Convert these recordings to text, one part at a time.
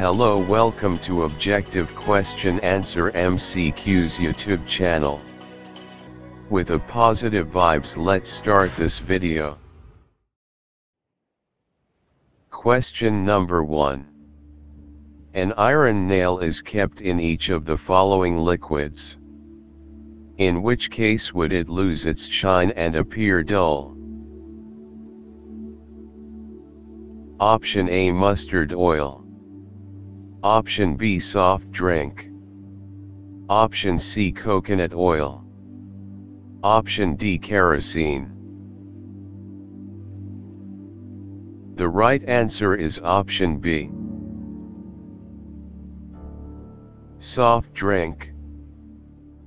Hello welcome to Objective Question Answer MCQ's YouTube channel. With a positive vibes let's start this video. Question number 1. An iron nail is kept in each of the following liquids. In which case would it lose its shine and appear dull? Option A mustard oil. Option B soft drink. Option C coconut oil. Option D kerosene. The right answer is option B. Soft drink.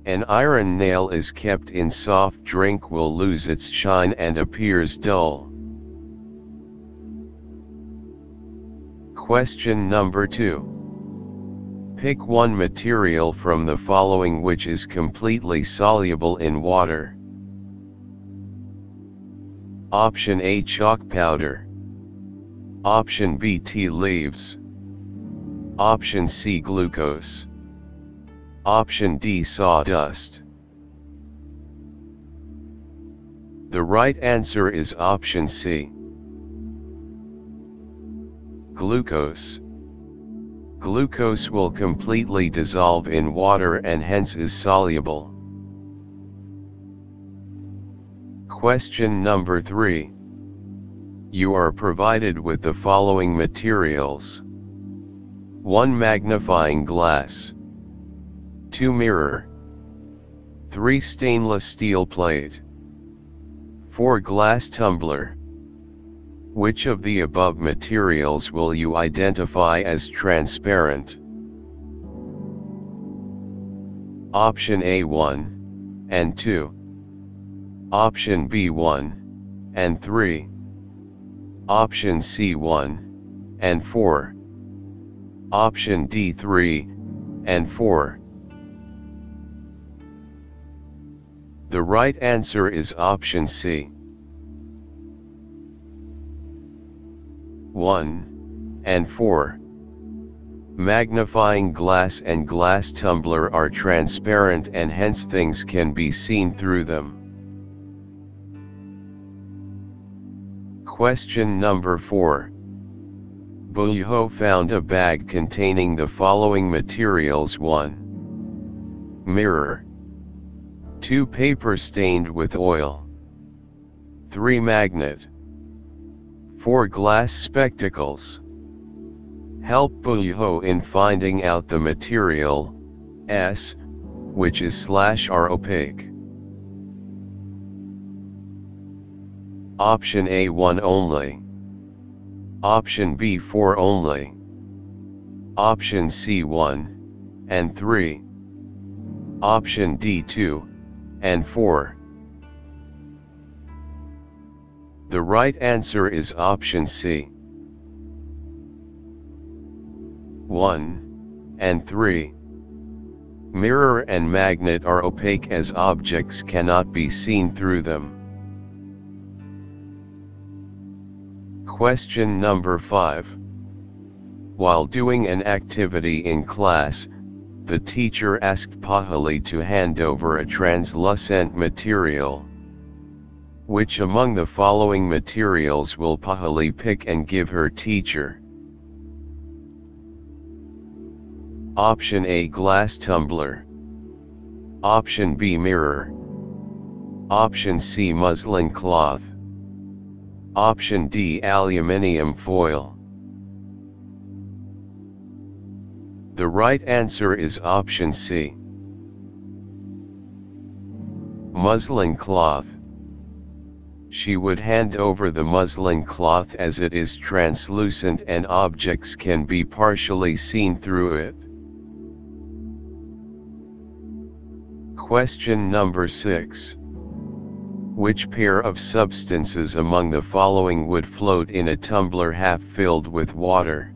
An iron nail is kept in soft drink will lose its shine and appears dull. Question number 2. Pick one material from the following which is completely soluble in water. Option A chalk powder. Option B tea leaves. Option C glucose. Option D sawdust. The right answer is option C. Glucose. Glucose will completely dissolve in water and hence is soluble. Question number 3. You are provided with the following materials. 1 magnifying glass. 2 mirror. 3 stainless steel plate. 4 glass tumbler. Which of the above materials will you identify as transparent? Option A1 and 2. Option B1 and 3. Option C1 and 4. Option D3 and 4. The right answer is option C. 1, and 4. Magnifying glass and glass tumbler are transparent and hence things can be seen through them. Question number 4. Boojho found a bag containing the following materials 1. Mirror 2 paper stained with oil 3 magnet 4 glass spectacles. Help Boojho in finding out the material, S, which is slash R opaque. Option A1 only. Option B4 only. Option C1 and 3. Option D2 and 4. The right answer is option C. 1 and 3. Mirror and magnet are opaque as objects cannot be seen through them. Question number 5. While doing an activity in class, the teacher asked Paheli to hand over a translucent material. Which among the following materials will Paheli pick and give her teacher? Option A glass tumbler. Option B mirror. Option C muslin cloth. Option D aluminium foil. The right answer is option C. Muslin cloth she would hand over the muslin cloth as it is translucent and objects can be partially seen through it. Question number 6. Which pair of substances among the following would float in a tumbler half filled with water?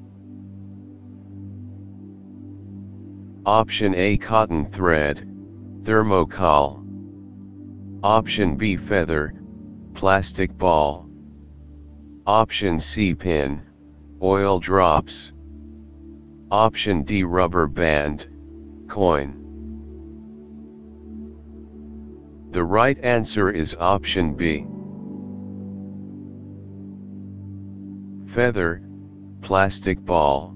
Option A cotton thread, thermocol. Option B feather, plastic ball. Option C pin, oil drops. Option D rubber band, coin. The right answer is option B. Feather, plastic ball.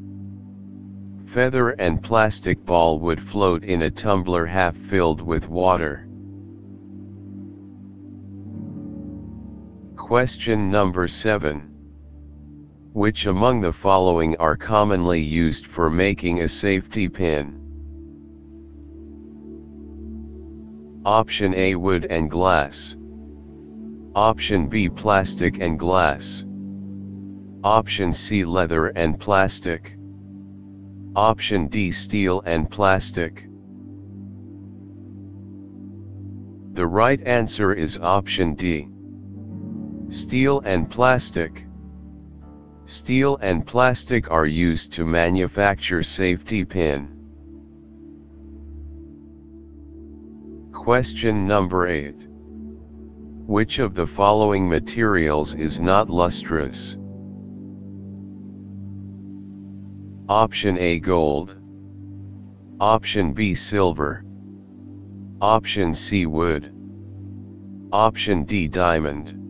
Feather and plastic ball would float in a tumbler half filled with water. Question number 7. Which among the following are commonly used for making a safety pin? Option A wood and glass. Option B plastic and glass. Option C leather and plastic. Option D steel and plastic. The right answer is option D. Steel and plastic. Steel and plastic are used to manufacture safety pin. Question number 8. Which of the following materials is not lustrous? Option A gold. Option B silver. Option C wood. Option D diamond.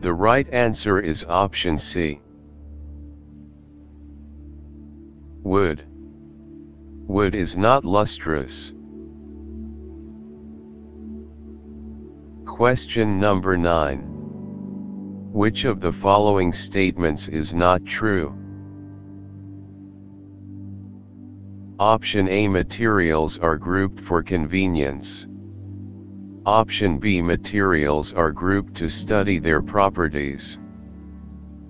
The right answer is option C. Wood. Wood is not lustrous. Question number 9. Which of the following statements is not true? Option A Materials are grouped for convenience. Option B Materials are grouped to study their properties.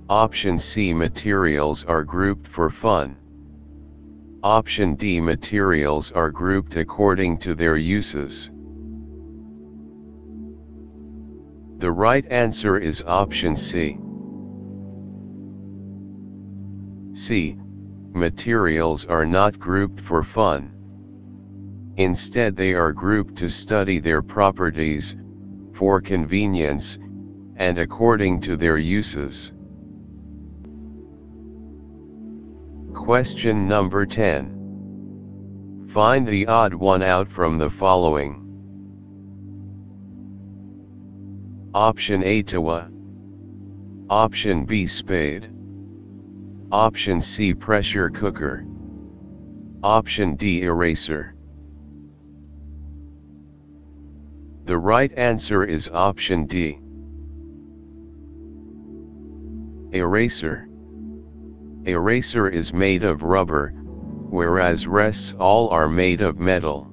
Option C Materials are grouped for fun. Option D materials are grouped according to their uses. The right answer is option C. C. Materials are not grouped for fun. Instead they are grouped to study their properties, for convenience, and according to their uses. Question number 10. Find the odd one out from the following. Option A Tawa. Option B Spade. Option C Pressure cooker. Option D Eraser. The right answer is option D. Eraser. Eraser is made of rubber, whereas rests all are made of metal.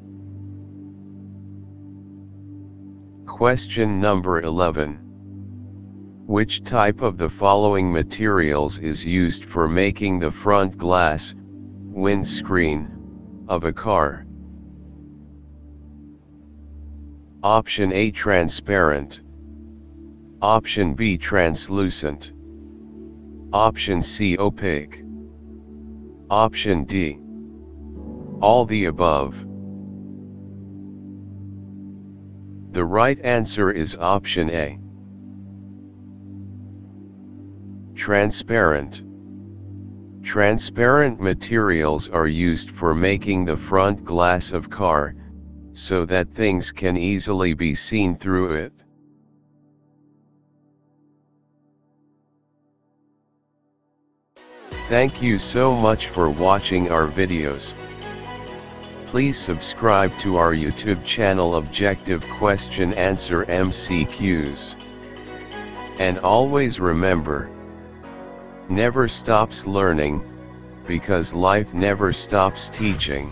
Question number 11. Which type of the following materials is used for making the front glass, windscreen, of a car? Option A transparent. Option B translucent. Option C opaque. Option D. All the above. The right answer is option A. Transparent. Transparent materials are used for making the front glass of car, so that things can easily be seen through it. Thank you so much for watching our videos. Please subscribe to our YouTube channel Objective Question Answer MCQs. And always remember, never stops learning, because life never stops teaching.